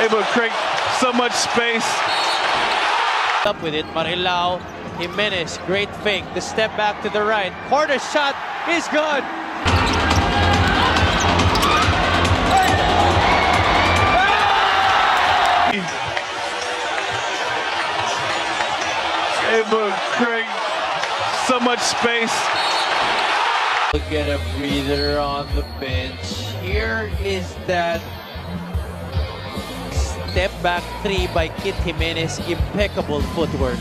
able to create so much space. Up with it, Marilao, Jimenez, great fake. The step back to the right. Corner shot is good. Able to create so much space. Look at a breather on the bench. Here is that step back three by Kyt Jimenez. Impeccable footwork.